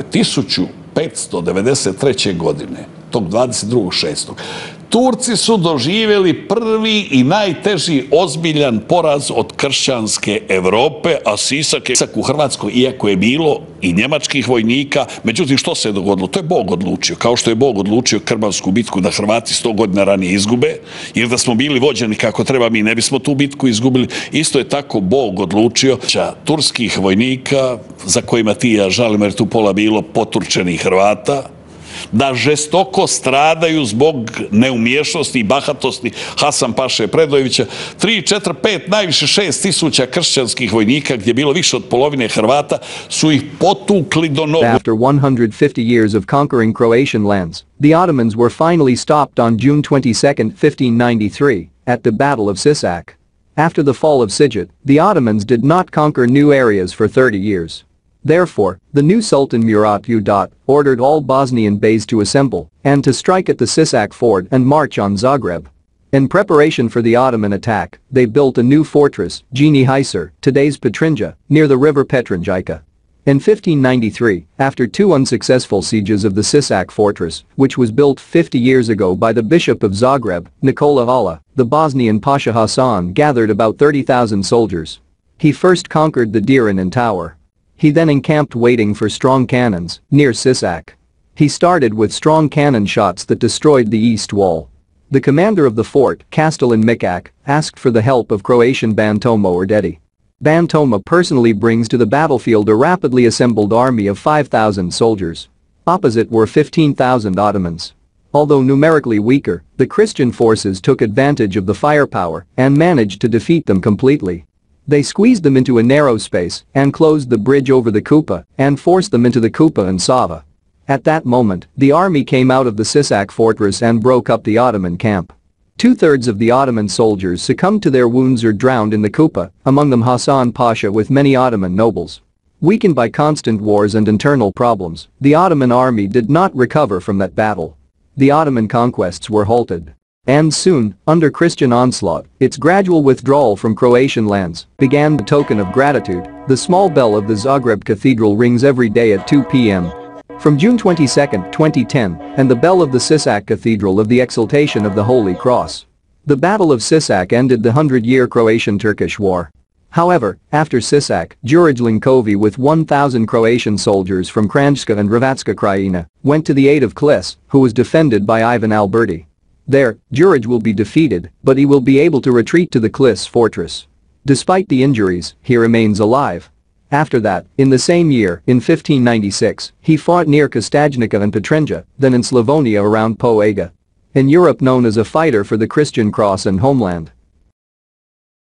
Dakle, 1593. godine, tog 22.6. Turci su doživjeli prvi i najteži ozbiljan poraz od kršćanske Evrope, a Sisak je u Hrvatskoj, iako je bilo i njemačkih vojnika, međutim što se je dogodilo? To je Bog odlučio, kao što je Bog odlučio Krbansku bitku da Hrvati 100 godina ranije izgube, jer da smo bili vođeni kako treba, mi ne bismo tu bitku izgubili. Isto je tako Bog odlučio da turskih vojnika, za kojima ti ja žalim, jer tu pola bilo poturčenih Hrvata, da žestoko stradaju zbog neumješnosti i bahatosti Hasan Paše Predojevića. 3, 4, 5, najviše 6 tisuća kršćanskih vojnika, gdje je bilo više od polovine Hrvata, su ih potukli do nogu. After 150 years of conquering Croatian lands, the Ottomans were finally stopped on June 22, 1593, at the Battle of Sisak. After the fall of Siget, the Ottomans did not conquer new areas for 30 years. Therefore, the new Sultan Murat Udat ordered all Bosnian beys to assemble and to strike at the Sisak ford and march on Zagreb. In preparation for the Ottoman attack, they built a new fortress, Jeni Hisar, today's Petrinja, near the river Petrinjčica. In 1593, after two unsuccessful sieges of the Sisak fortress, which was built 50 years ago by the Bishop of Zagreb, Nikola Olah, the Bosnian Pasha Hassan gathered about 30,000 soldiers. He first conquered the Derenčin Tower he then encamped waiting for strong cannons, near Sisak. He started with strong cannon shots that destroyed the east wall. The commander of the fort, Castellan Mikac, asked for the help of Croatian Ban Tomo Erdődy. Bantoma personally brings to the battlefield a rapidly assembled army of 5,000 soldiers. Opposite were 15,000 Ottomans. Although numerically weaker, the Christian forces took advantage of the firepower and managed to defeat them completely. They squeezed them into a narrow space and closed the bridge over the Kupa and forced them into the Kupa and Sava. At that moment, the army came out of the Sisak fortress and broke up the Ottoman camp. Two-thirds of the Ottoman soldiers succumbed to their wounds or drowned in the Kupa, among them Hassan Pasha with many Ottoman nobles. Weakened by constant wars and internal problems, the Ottoman army did not recover from that battle. The Ottoman conquests were halted. And soon, under Christian onslaught, its gradual withdrawal from Croatian lands began the token of gratitude. The small bell of the Zagreb Cathedral rings every day at 2 p.m. From June 22, 2010, and the bell of the Sisak Cathedral of the Exaltation of the Holy Cross. The Battle of Sisak ended the hundred-year Croatian-Turkish War. However, after Sisak, Juraj Lenković with 1,000 Croatian soldiers from Kranjska and Hrvatska Krajina went to the aid of Klis, who was defended by Ivan Alberti. There, Juraj will be defeated, but he will be able to retreat to the Klis fortress. Despite the injuries, he remains alive. After that, in the same year, in 1596, he fought near Kostajnica and Petrinja, then in Slavonia around Požega. In Europe known as a fighter for the Christian cross and homeland.